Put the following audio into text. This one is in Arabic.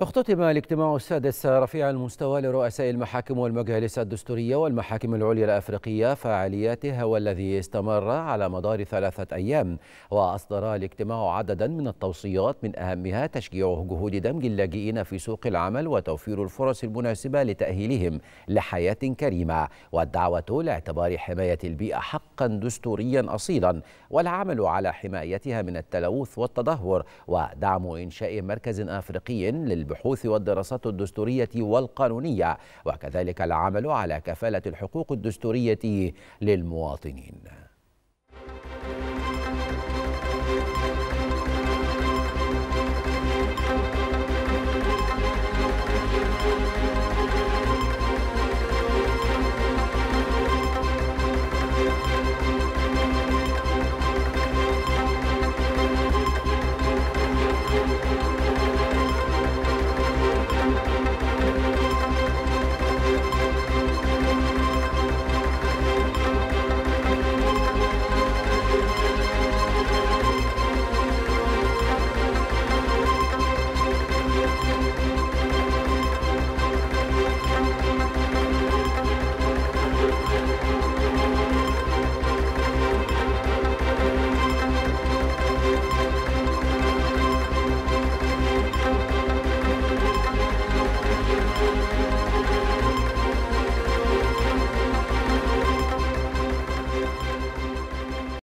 اختتم الاجتماع السادس رفيع المستوى لرؤساء المحاكم والمجالس الدستورية والمحاكم العليا الأفريقية فعالياتها والذي استمر على مدار ثلاثة أيام. وأصدر الاجتماع عددا من التوصيات من أهمها تشجيع جهود دمج اللاجئين في سوق العمل وتوفير الفرص المناسبة لتأهيلهم لحياة كريمة. والدعوة لاعتبار حماية البيئة حقا دستوريا أصيلا. والعمل على حمايتها من التلوث والتدهور. ودعم إنشاء مركز أفريقي لل البحوث والدراسات الدستورية والقانونية وكذلك العمل على كفالة الحقوق الدستورية للمواطنين.